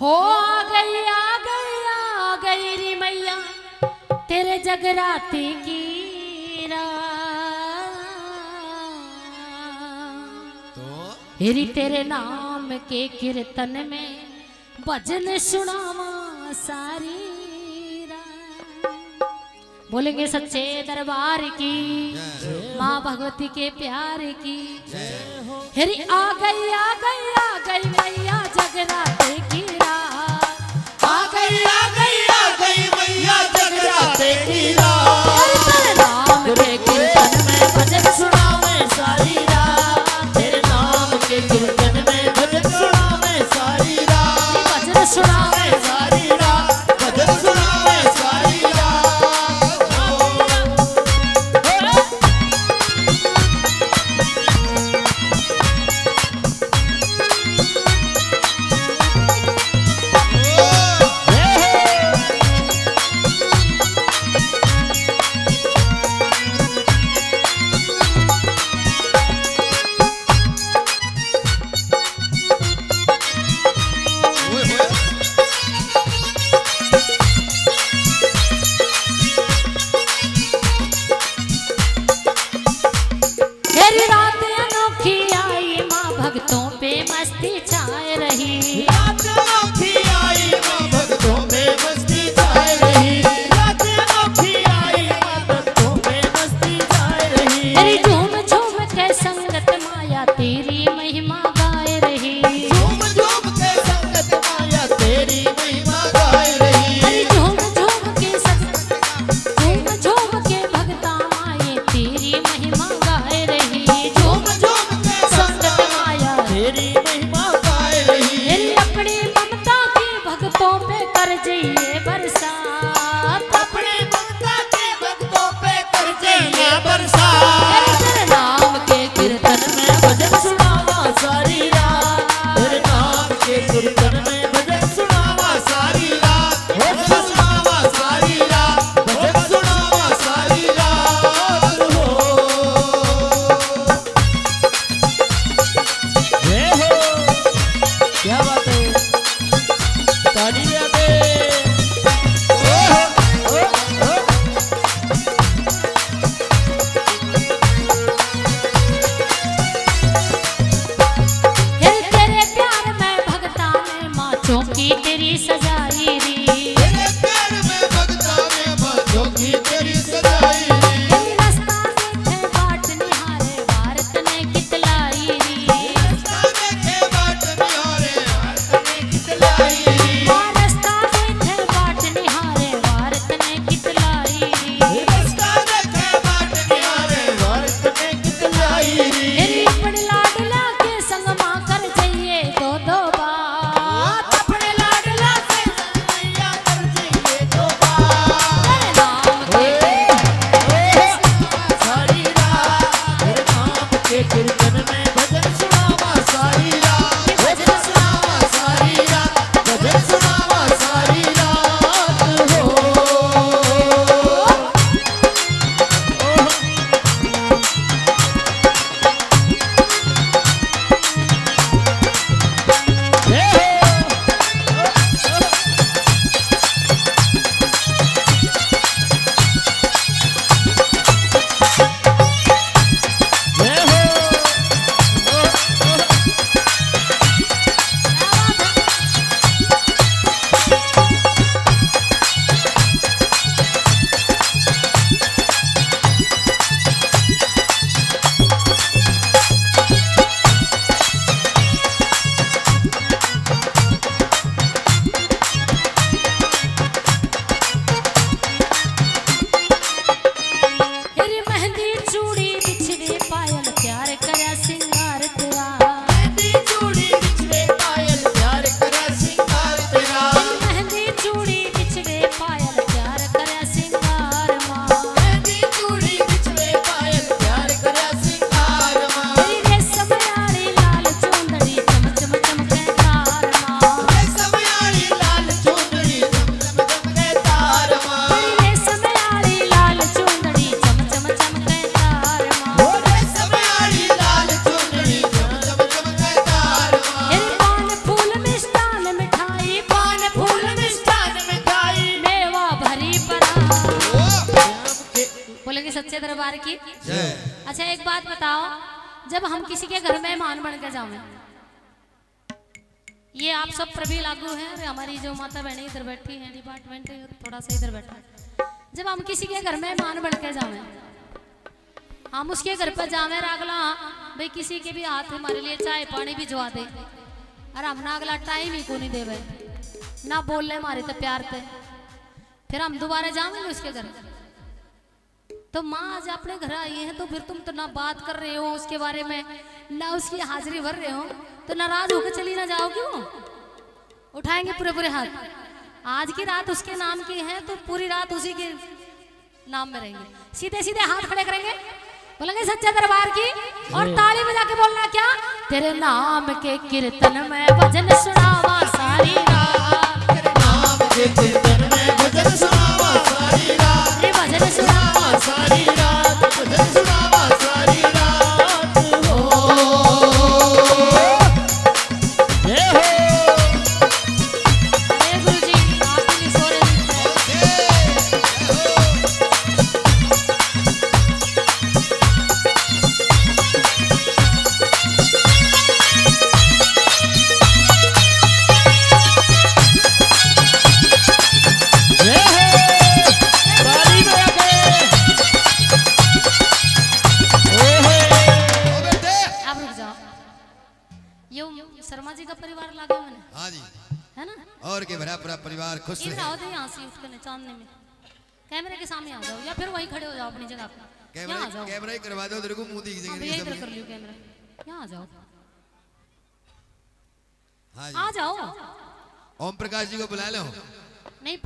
हो आ गई आ गई आ गई री मैया तेरे जगराती की तो? हेरी तेरे नाम के कीर्तन में भजन सुनावा सारी बोलेंगे सच्चे दरबार की माँ भगवती के प्यार की। हेरी आ गई आ गई যেই 大家。सच्चे दरबार की? अच्छा एक बात बताओ जब हम किसी के घर में मेहमान बन के जावे ये आप सब पर भी लागू है और हमारी जो माता बहने इधर बैठी है डिपार्टमेंट है थोड़ा सा इधर बैठा जब हम किसी के घर में मेहमान बन के जावे हम उसके घर पर जावे अगला भाई किसी के भी हाथ हमारे लिए चाय पानी भी जवा दे और हम ना अगला टाइम ही को नहीं देवे ना बोलने हमारे तो प्यार थे फिर हम दोबारा जावेंगे उसके घर? तो माँ आज अपने घर आई है तो फिर तुम तो ना बात कर रहे हो उसके बारे में ना उसकी हाजिरी भर रहे हो तो नाराज़ होकर चली ना जाओ क्यों? उठाएँगे पूरे पूरे हाथ। आज की रात उसके नाम की है तो पूरी रात उसी के नाम में रहेंगे। सीधे सीधे हाथ खड़े करेंगे। बोलेंगे सच्चा दरबार की और ताली बजा के बोलना क्या? तेरे नाम के कीर्तन में भजन सुनावा सारी रात। नाम के जी का परिवार लागे मैंने हाँ। जी। है ना? और के भरा पूरा परिवार खुश रहे। आओ तो यहाँ से उठ कर चांदने में। कैमरे के सामने आ जाओ या फिर वहीं खड़े हो जाओ अपनी जगह पर कैमरा कैमरा ही करवा दो तेरे को मुँह दिख जाएगा जाएँगे इधर कर लियो कैमरा। यहाँ आ जाओ। हाँ जी। आ जाओ। ओम प्रकाश जी को बुला लो। नहीं